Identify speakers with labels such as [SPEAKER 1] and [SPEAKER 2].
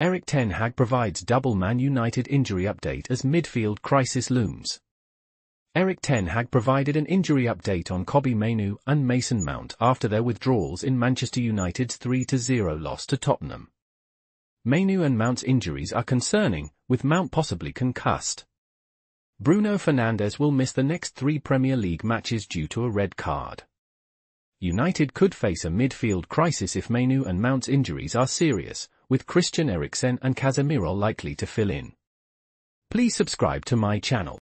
[SPEAKER 1] Erik Ten Hag provides double Man United injury update as midfield crisis looms. Erik Ten Hag provided an injury update on Kobbie Mainoo and Mason Mount after their withdrawals in Manchester United's 3-0 loss to Tottenham. Mainoo and Mount's injuries are concerning, with Mount possibly concussed. Bruno Fernandes will miss the next three Premier League matches due to a red card. United could face a midfield crisis if Mainoo and Mount's injuries are serious, with Christian Eriksen and Casemiro likely to fill in. Please subscribe to my channel.